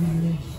Mm-hmm.